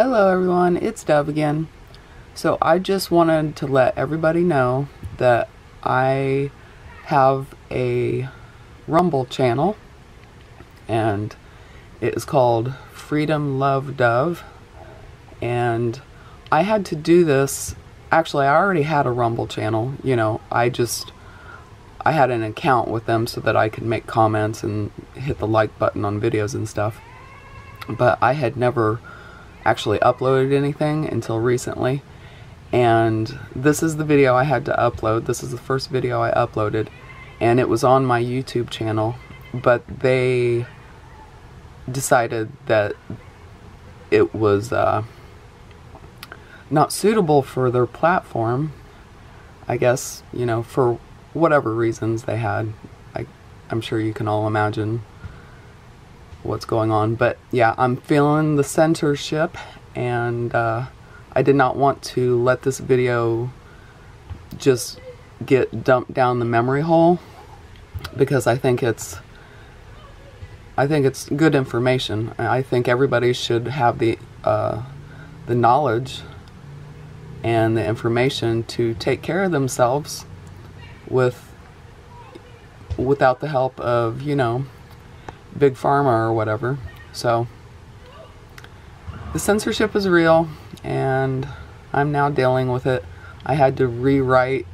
Hello everyone, it's Dove again. So I just wanted to let everybody know that I have a Rumble channel and it is called Freedom Love Dove. And I had to do this. Actually I already had a Rumble channel you know. I just I had an account with them so that I could make comments and hit the like button on videos and stuff. But I had never actually uploaded anything until recently. And this is the video I had to upload. This is the first video I uploaded. And it was on my YouTube channel. But they decided that it was uh, not suitable for their platform. I guess, you know, for whatever reasons they had. I, I'm sure you can all imagine what's going on. But yeah, I'm feeling the censorship and uh, I did not want to let this video just get dumped down the memory hole because I think it's I think it's good information. I think everybody should have the uh, the knowledge and the information to take care of themselves with without the help of you know big pharma or whatever. So the censorship is real and I'm now dealing with it. I had to rewrite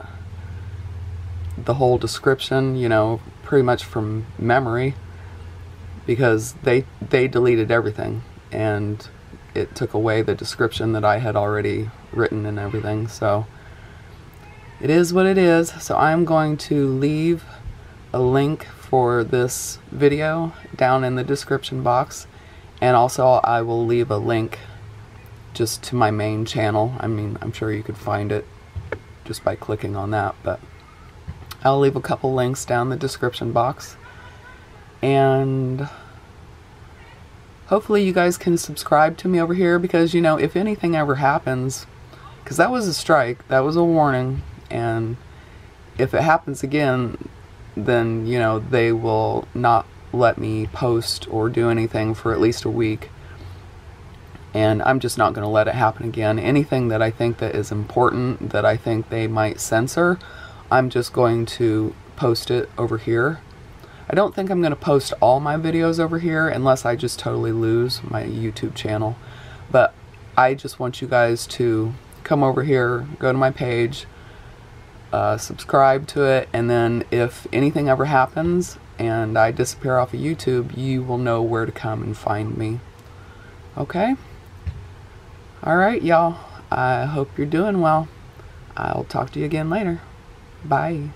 the whole description, you know, pretty much from memory because they they deleted everything and it took away the description that I had already written and everything. So it is what it is. So I'm going to leave a link for this video down in the description box. And also I will leave a link just to my main channel. I mean I'm sure you could find it just by clicking on that but I'll leave a couple links down the description box. And hopefully you guys can subscribe to me over here because you know if anything ever happens because that was a strike that was a warning and if it happens again then you know they will not let me post or do anything for at least a week and I'm just not going to let it happen again. Anything that I think that is important that I think they might censor, I'm just going to post it over here. I don't think I'm going to post all my videos over here unless I just totally lose my YouTube channel. But I just want you guys to come over here, go to my page, uh, subscribe to it, and then if anything ever happens and I disappear off of YouTube, you will know where to come and find me. Okay? Alright, y'all. I hope you're doing well. I'll talk to you again later. Bye.